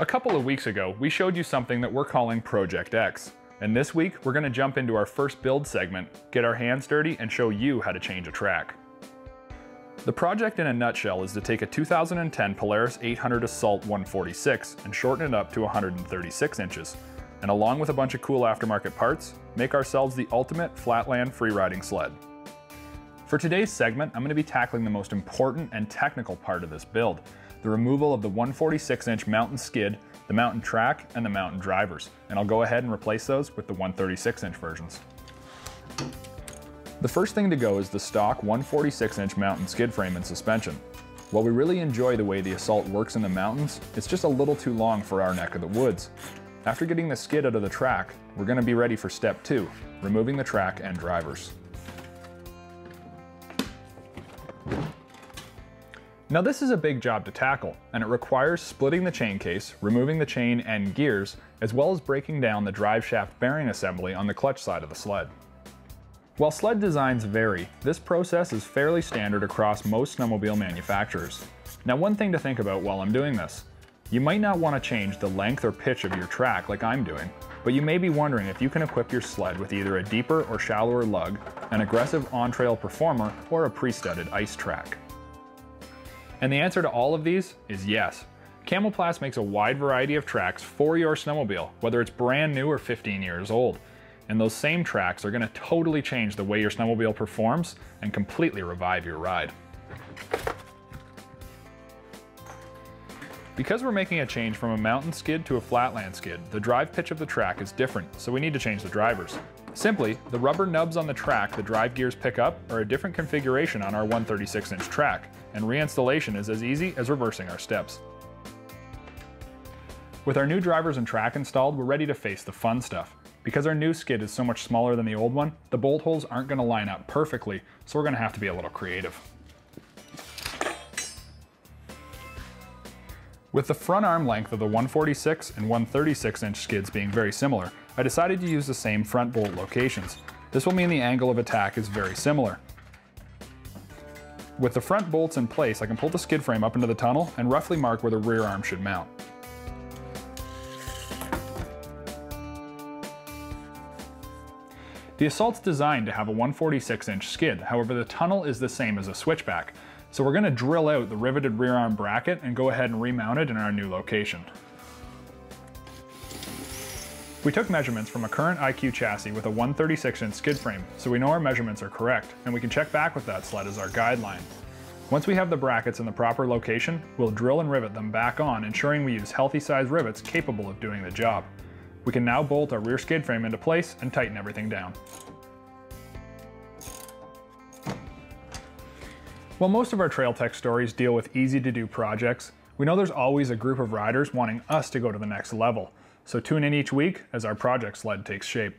A couple of weeks ago, we showed you something that we're calling Project X. And this week, we're gonna jump into our first build segment, get our hands dirty, and show you how to change a track. The project in a nutshell is to take a 2010 Polaris 800 Assault 146 and shorten it up to 136 inches, and along with a bunch of cool aftermarket parts, make ourselves the ultimate flatland freeriding sled. For today's segment, I'm going to be tackling the most important and technical part of this build, the removal of the 146 inch mountain skid, the mountain track, and the mountain drivers, and I'll go ahead and replace those with the 136 inch versions. The first thing to go is the stock 146 inch mountain skid frame and suspension. While we really enjoy the way the Assault works in the mountains, it's just a little too long for our neck of the woods. After getting the skid out of the track, we're going to be ready for step two, removing the track and drivers. Now this is a big job to tackle, and it requires splitting the chain case, removing the chain and gears, as well as breaking down the drive shaft bearing assembly on the clutch side of the sled. While sled designs vary, this process is fairly standard across most snowmobile manufacturers. Now one thing to think about while I'm doing this, you might not want to change the length or pitch of your track like I'm doing, but you may be wondering if you can equip your sled with either a deeper or shallower lug, an aggressive on-trail performer, or a pre-studded ice track. And the answer to all of these is yes. Camoplast makes a wide variety of tracks for your snowmobile, whether it's brand new or 15 years old. And those same tracks are gonna totally change the way your snowmobile performs and completely revive your ride. Because we're making a change from a mountain skid to a flatland skid, the drive pitch of the track is different, so we need to change the drivers. Simply, the rubber nubs on the track the drive gears pick up are a different configuration on our 136 inch track, and reinstallation is as easy as reversing our steps. With our new drivers and track installed, we're ready to face the fun stuff. Because our new skid is so much smaller than the old one, the bolt holes aren't going to line up perfectly, so we're going to have to be a little creative. With the front arm length of the 146 and 136 inch skids being very similar, I decided to use the same front bolt locations. This will mean the angle of attack is very similar. With the front bolts in place, I can pull the skid frame up into the tunnel and roughly mark where the rear arm should mount. The Assault's designed to have a 146 inch skid, however the tunnel is the same as a switchback, so we're going to drill out the riveted rear arm bracket and go ahead and remount it in our new location. We took measurements from a current IQ chassis with a 136 inch skid frame, so we know our measurements are correct, and we can check back with that sled as our guideline. Once we have the brackets in the proper location, we'll drill and rivet them back on, ensuring we use healthy size rivets capable of doing the job. We can now bolt our rear skid frame into place and tighten everything down. While most of our Trail Tech stories deal with easy to do projects, we know there's always a group of riders wanting us to go to the next level. So tune in each week as our project sled takes shape.